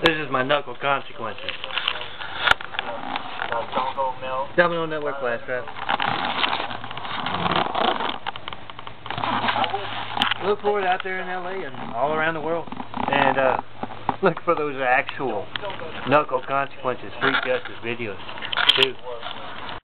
This is my knuckle consequences. Domino Network Flash Drive. Look for it out there in LA and all around the world. And uh, look for those actual knuckle consequences, free justice videos too.